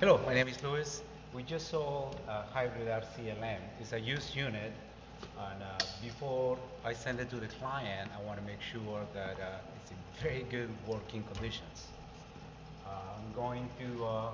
Hello, my name is Luis. We just sold a hybrid RCLM. It's a used unit, and uh, before I send it to the client, I want to make sure that uh, it's in very good working conditions. Uh, I'm going to. Uh,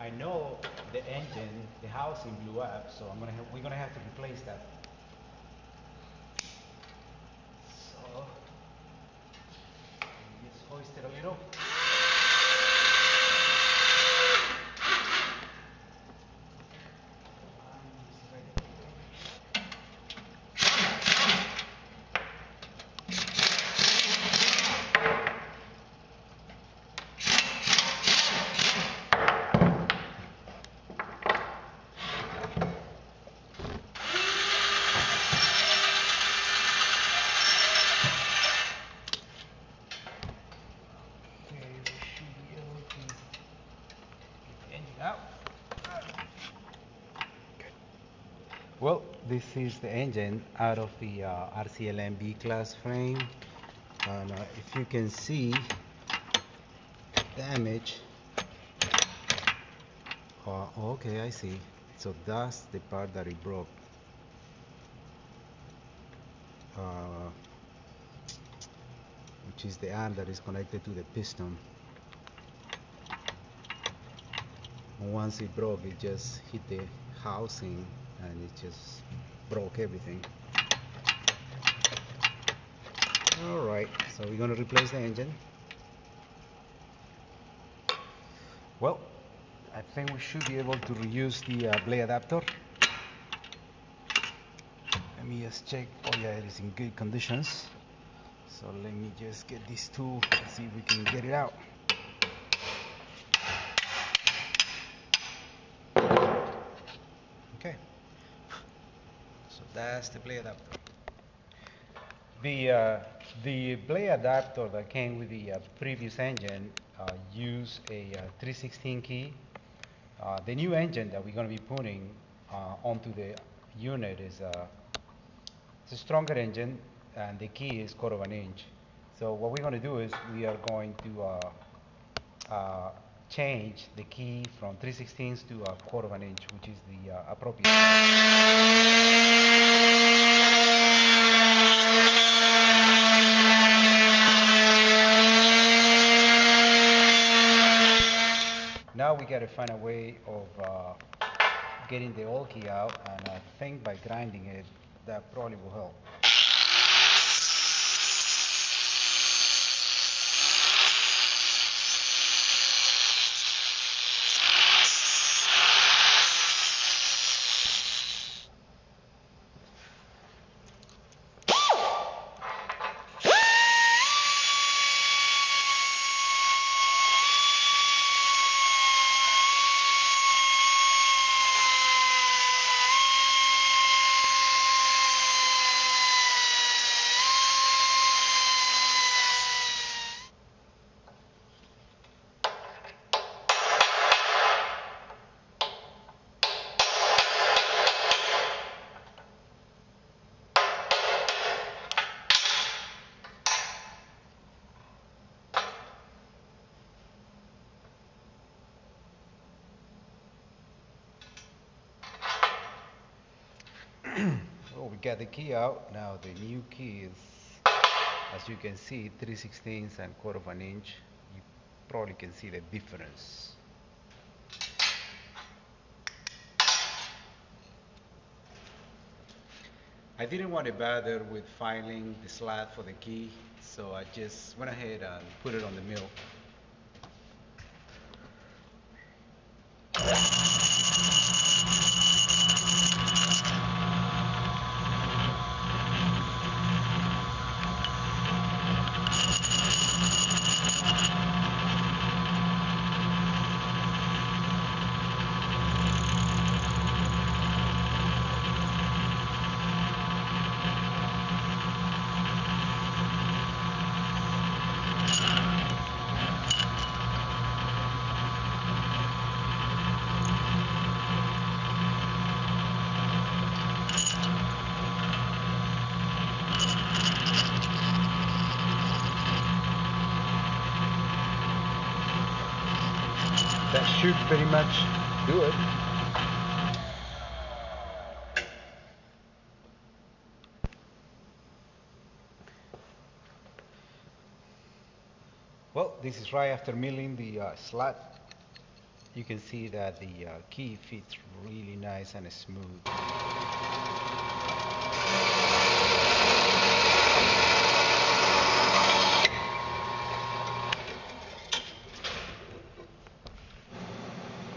I know the engine, the housing blew up, so I'm gonna. Have, we're gonna have to replace that. So, just hoist it a little. Okay, we should be able to get the engine out. Well, this is the engine out of the uh, RCLM B class frame, and uh, if you can see damage. Uh, okay, I see. So that's the part that it broke. Uh, which is the arm that is connected to the piston. Once it broke, it just hit the housing and it just broke everything. Alright, so we're gonna replace the engine. Well, I think we should be able to reuse the uh, blade adapter. Let me just check. Oh yeah, it is in good conditions. So let me just get this tool and see if we can get it out. Okay. That's the blade adapter. The uh, the blade adapter that came with the uh, previous engine uh, used a uh, 316 key. Uh, the new engine that we're going to be putting uh, onto the unit is it's a stronger engine and the key is quarter of an inch. So what we're going to do is we are going to change the key from 3 16ths to a quarter of an inch, which is the uh, appropriate. Now we got to find a way of uh, getting the old key out, and I think by grinding it, that probably will help. Got the key out. Now the new key is, as you can see, 3 16ths and quarter of an inch. You probably can see the difference. I didn't want to bother with filing the slot for the key, so I just went ahead and put it on the mill. Pretty much do it. Well, this is right after milling the uh, slot. You can see that the uh, key fits really nice and smooth.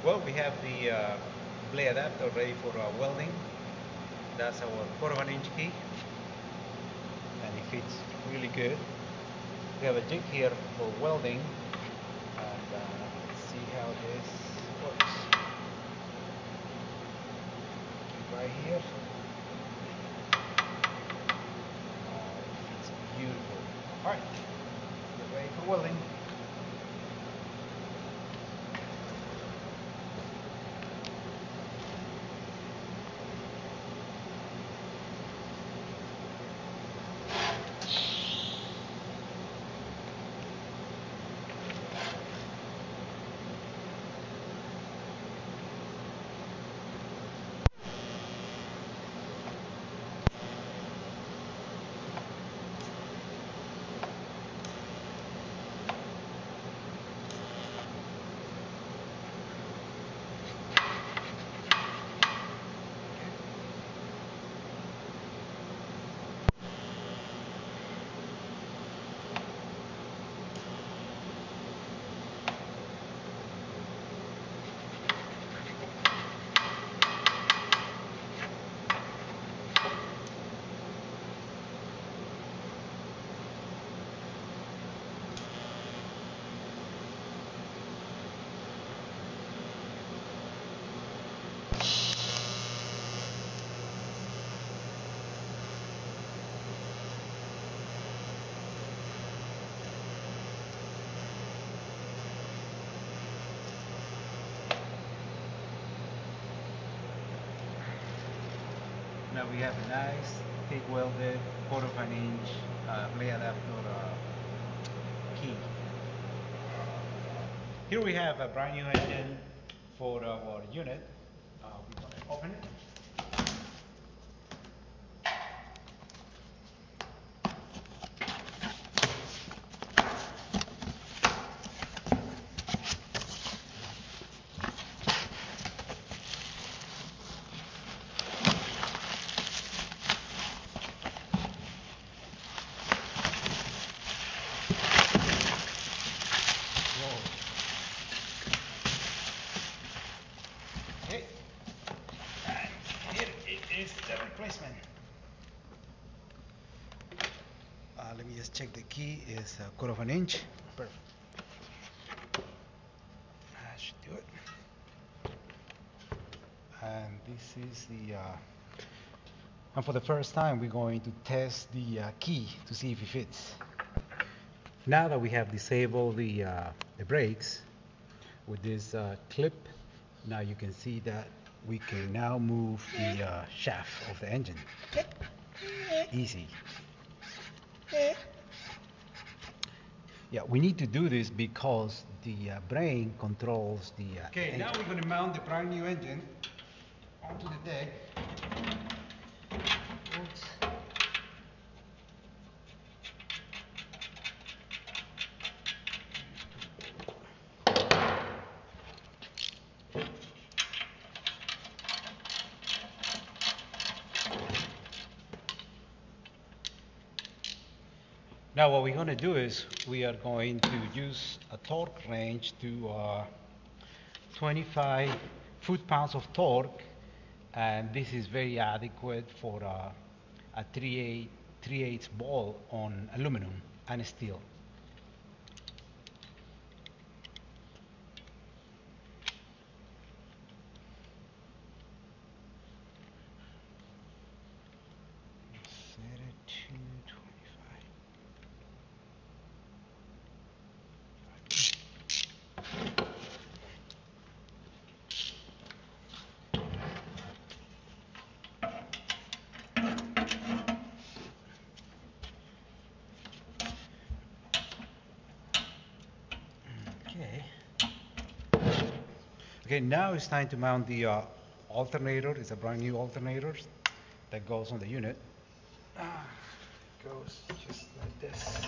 Well, we have the uh, blade adapter ready for uh, welding. That's our quarter of an inch key. And it fits really good. We have a jig here for welding. And uh, let's see how this works. Right here. Uh, it's beautiful. Alright, we're ready for welding. Now we have a nice thick welded quarter of an inch uh, blade adapter uh, key. Here we have a brand new engine for our unit. Uh, we're going to open it. Whoa. Okay. And here it is the replacement. Uh, let me just check the key is a quarter of an inch. Perfect. That should do it. And this is the, uh, and for the first time we're going to test the uh, key to see if it fits. Now that we have disabled the, uh, the brakes with this uh, clip, now you can see that we can now move the uh, shaft of the engine. Easy. Yeah, we need to do this because the uh, brain controls the. Uh, okay, now we're going to mount the brand new engine onto the deck. Now what we're going to do is we are going to use a torque wrench to uh, 25 foot-pounds of torque and this is very adequate for uh, a 3 8 ball on aluminum and steel. Set it to 25. Okay. Now it's time to mount the uh, alternator. It's a brand new alternator that goes on the unit. Ah, goes just like this.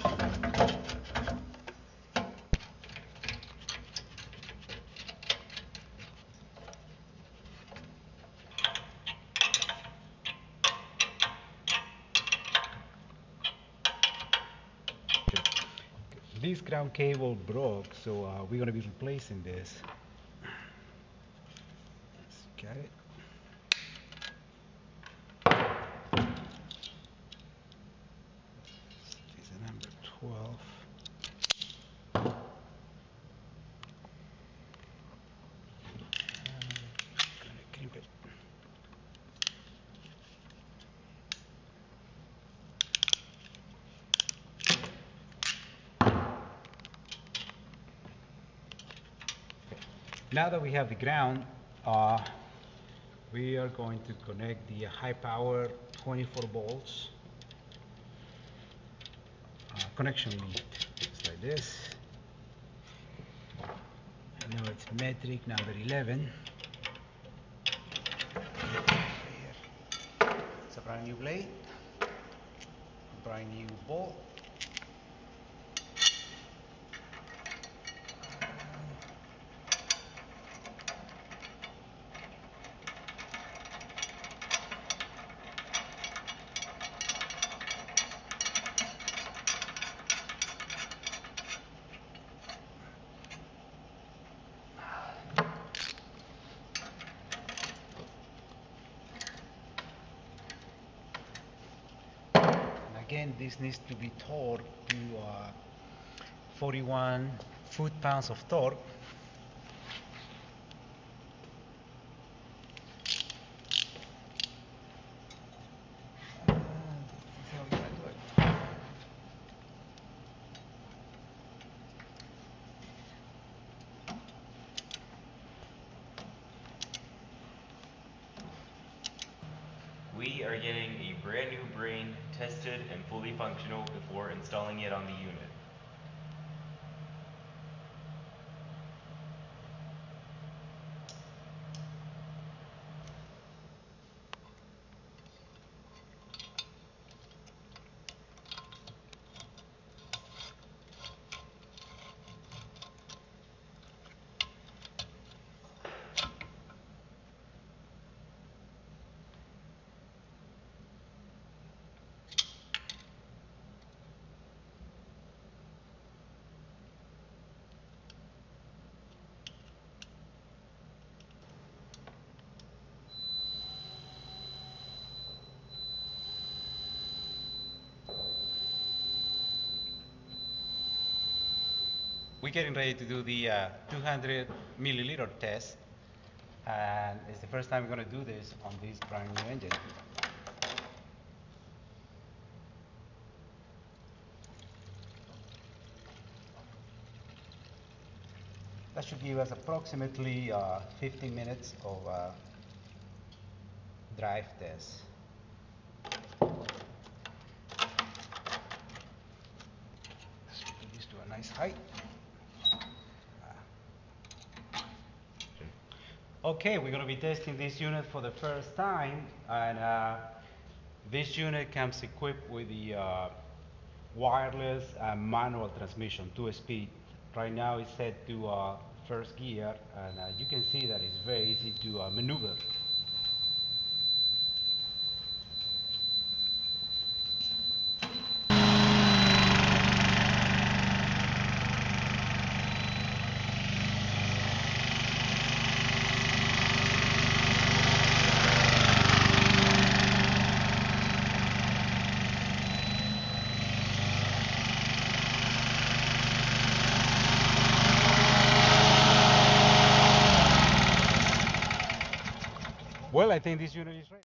This ground cable broke, so uh, we're gonna be replacing this. Let's get it. This is number 12. Um, clip it. Now that we have the ground, uh, we are going to connect the high power 24 volts uh, connection lead. Just like this. And now it's metric number 11. It's a brand new blade, brand new bolt. And again, this needs to be torqued to uh, 41 foot-pounds of torque. Uh, this is how we're gonna do it. We are getting a brand new brain tested and fully functional before installing it on the unit. We're getting ready to do the uh, 200 milliliter test, and it's the first time we're going to do this on this brand new engine. That should give us approximately uh, 15 minutes of uh, drive test. This to a nice height. Okay, we're going to be testing this unit for the first time, and uh, this unit comes equipped with the uh, wireless and manual transmission, two-speed. Right now it's set to uh, first gear, and uh, you can see that it's very easy to uh, maneuver. I think this unit is ready.